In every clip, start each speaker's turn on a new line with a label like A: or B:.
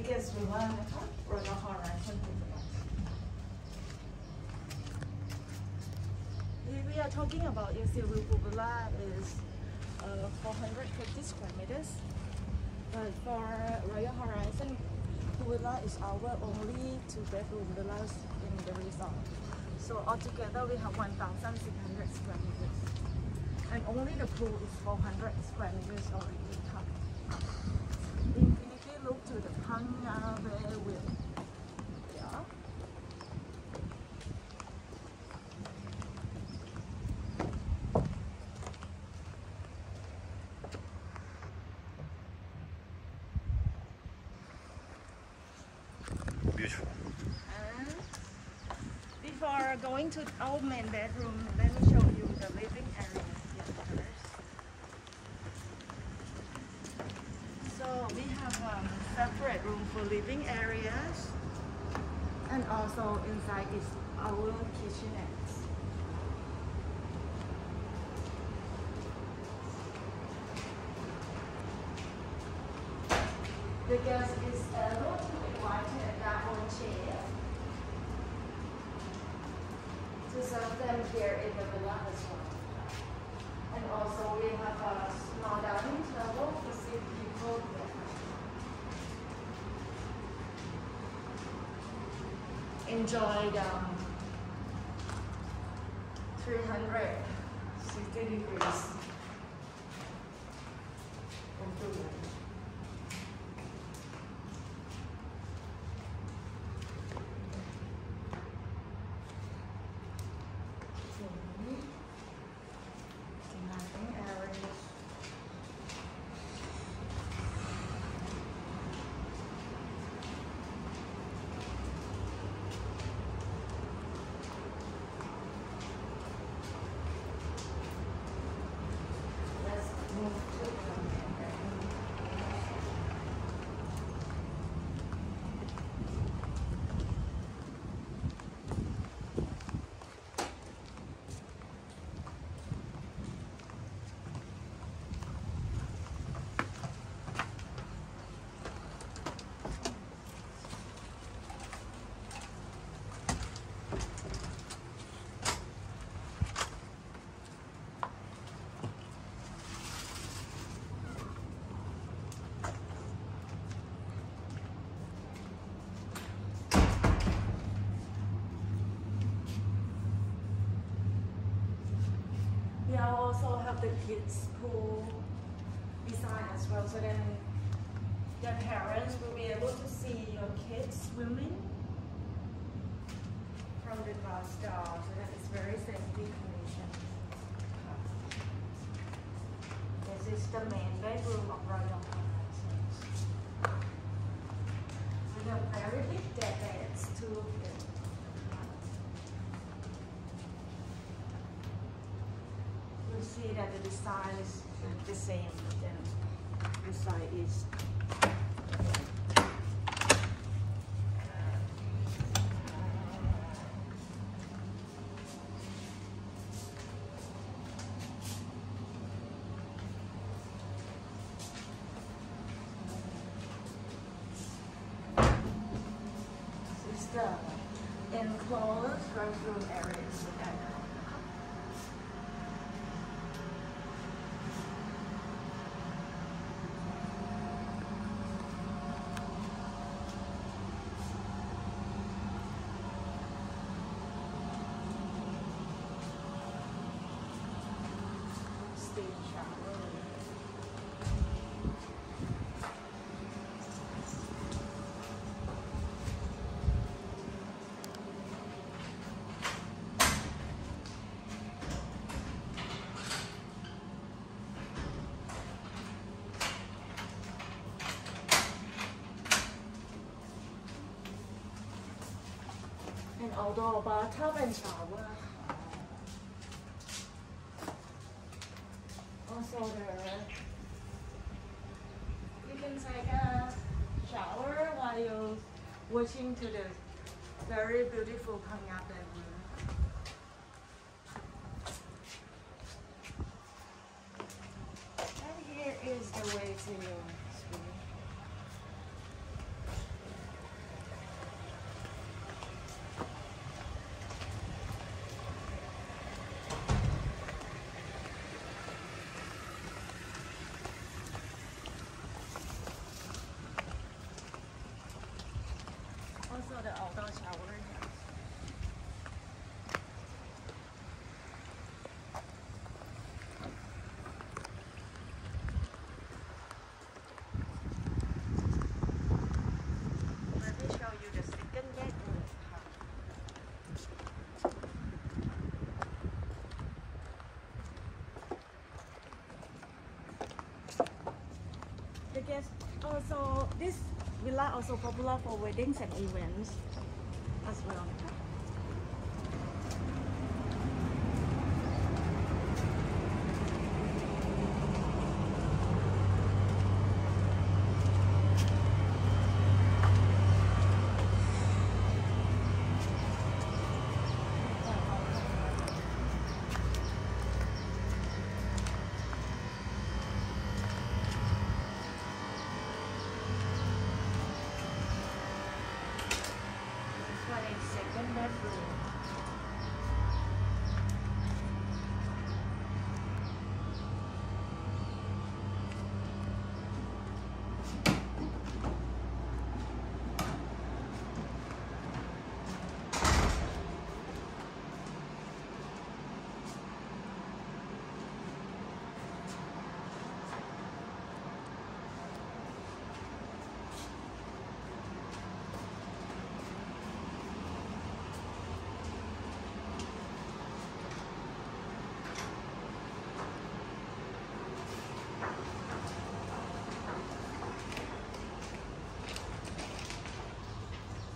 A: guess we want to talk or not about We are talking about Yasiru Bubula is uh, 450 square meters. But for Royal Horizon, villa is our only two-bedroom villas in the resort. So altogether we have 1,600 square meters. And only the pool is 400 square meters already. To the Phang Nga Bay with.
B: Beautiful.
A: And before going to old man bedroom, let me show you the living area here first. So we have um, separate room for living areas, and also inside is our kitchenette. The guest is uh, able to invite their own chair to serve them here in the villa as well. And also we have a small dining table to sit people here. Enjoy um, 360 degrees. improvement. Nothing areas. Let's move to the We also have the kids pool design as well, so then the parents will be able to see your kids swimming from the glass door, so that it's very safety condition. This is the main bedroom of Royal Horizons. We have very big deck beds, two of them. you see that the design is the same, then the side. Is the enclosed restroom areas that steam shower. Also there, you can take a shower while you're watching to the very beautiful Pangap River. And here is the way to your swimming. also the outdoor shower here. Let me show you the second bedroom. The guest also this villa also popular for weddings and events as well. This one is second bedroom.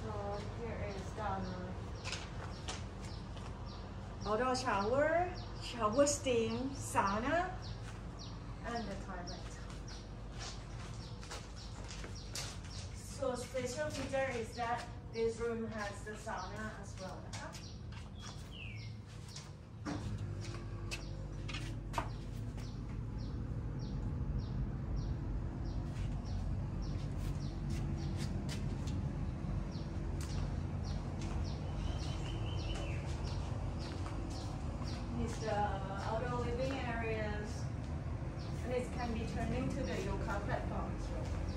A: So here is um outdoor shower, shower steam, sauna, and the toilet. So special feature is that this room has the sauna as well. The yoga platform as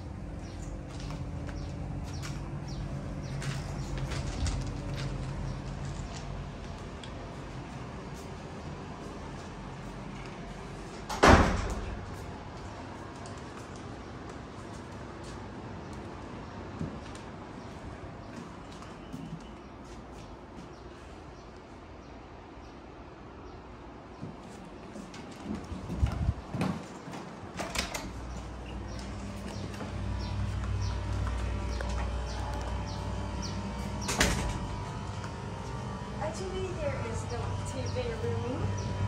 A: Actually, there is the TV room,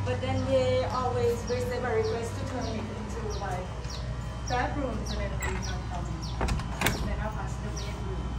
A: but then they always receive a request to turn it into like bedrooms and then we can come set up as the bedroom.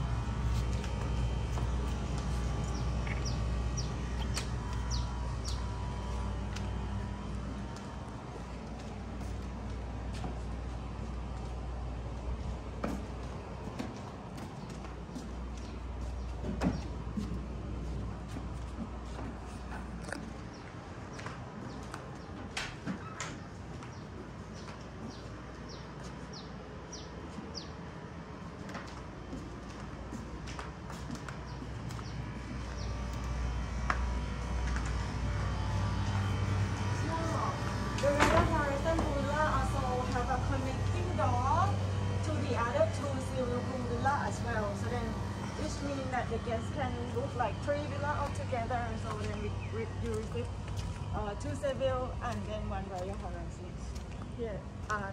A: So, the Royal Horizon Villa also have a connecting door to the other two swimming pool villa as well. So then, means that the guests can book like three villa altogether. So then we, we you receive uh, two Seville and then one Royal Horizon. Here, uh,